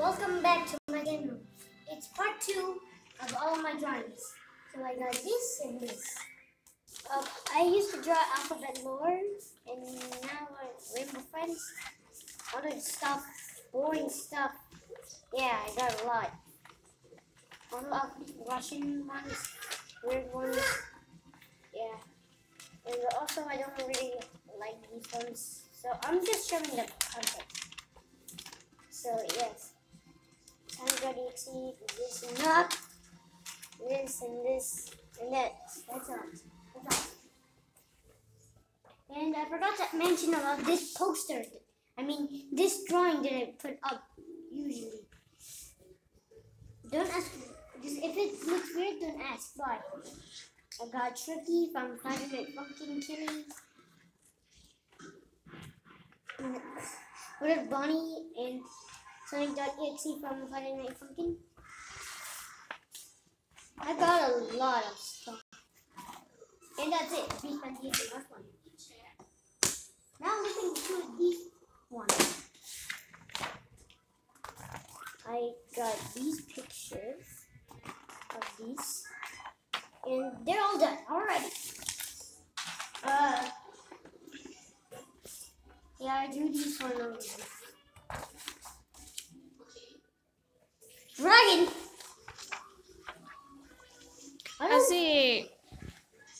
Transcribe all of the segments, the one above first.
Welcome back to my room. It's part two of all my drawings. So I got this and this. Uh, I used to draw alphabet lore, and now rainbow friends. The stuff, boring stuff. Yeah, I got a lot. All of Russian ones, weird ones. Yeah. And also, I don't really like these ones. So I'm just showing the concept. This and this and this and that. That's. And I forgot to mention about this poster. I mean, this drawing that I put up usually. Don't ask. Just if it looks weird, don't ask why. I got Tricky from Night Funkin' Killing. What is Bonnie and Sonic.exe from Friday Night Funkin'? I got a lot of stuff. And that's it. Bandicoot is the last one. Now looking to these ones. I got these pictures of these. And they're all done already. Uh, yeah, I drew these for no reason. Dragon! Kasi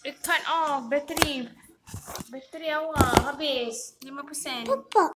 it cut off battery. Battery awak habis 5%. Papa,